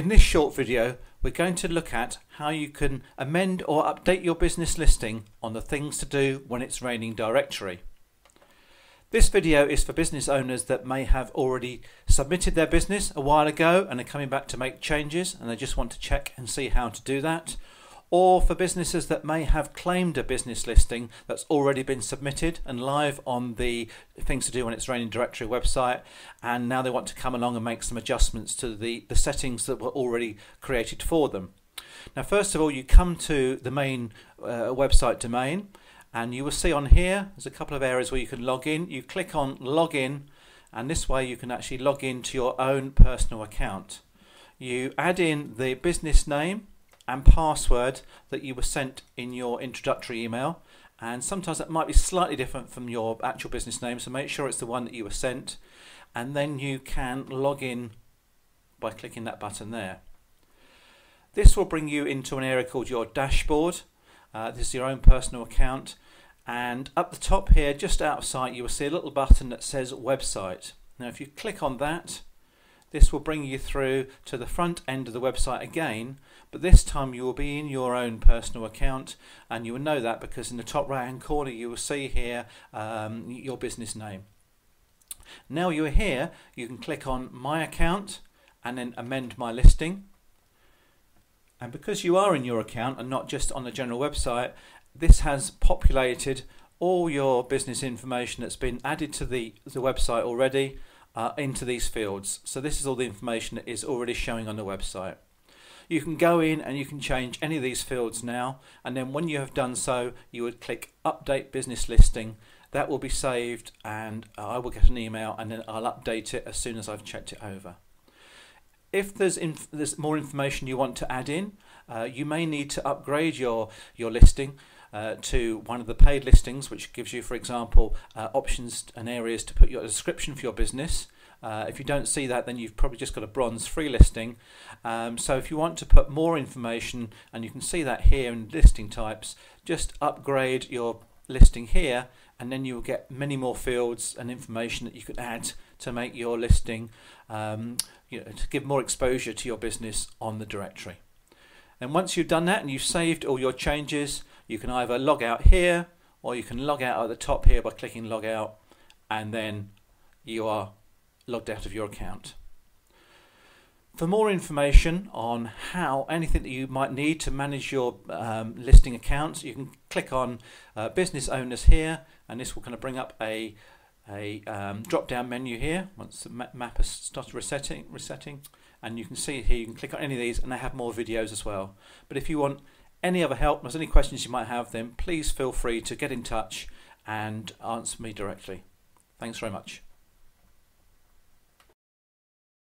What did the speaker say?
In this short video, we're going to look at how you can amend or update your business listing on the things to do when it's raining directory. This video is for business owners that may have already submitted their business a while ago and are coming back to make changes and they just want to check and see how to do that or for businesses that may have claimed a business listing that's already been submitted and live on the things to do when it's raining directory website and now they want to come along and make some adjustments to the, the settings that were already created for them. Now first of all you come to the main uh, website domain and you will see on here there's a couple of areas where you can log in. You click on login and this way you can actually log in to your own personal account. You add in the business name and password that you were sent in your introductory email and sometimes that might be slightly different from your actual business name so make sure it's the one that you were sent and then you can log in by clicking that button there. This will bring you into an area called your dashboard. Uh, this is your own personal account and up the top here just out of sight, you will see a little button that says website. Now if you click on that this will bring you through to the front end of the website again, but this time you will be in your own personal account and you will know that because in the top right hand corner you will see here um, your business name. Now you're here, you can click on My Account and then amend my listing. And because you are in your account and not just on the general website, this has populated all your business information that's been added to the, the website already uh, into these fields. So this is all the information that is already showing on the website. You can go in and you can change any of these fields now and then when you have done so you would click update business listing that will be saved and I will get an email and then I'll update it as soon as I've checked it over. If there's, there's more information you want to add in uh, you may need to upgrade your, your listing uh, to one of the paid listings, which gives you, for example, uh, options and areas to put your description for your business. Uh, if you don't see that, then you've probably just got a bronze free listing. Um, so if you want to put more information, and you can see that here in listing types, just upgrade your listing here, and then you will get many more fields and information that you can add to make your listing, um, you know, to give more exposure to your business on the directory. And once you've done that and you've saved all your changes, you can either log out here or you can log out at the top here by clicking log out and then you are logged out of your account. For more information on how anything that you might need to manage your um, listing accounts, you can click on uh, business owners here and this will kind of bring up a, a um, drop down menu here. Once the map has started resetting, resetting and you can see here you can click on any of these and they have more videos as well. But if you want any other help there's any questions you might have then please feel free to get in touch and answer me directly. Thanks very much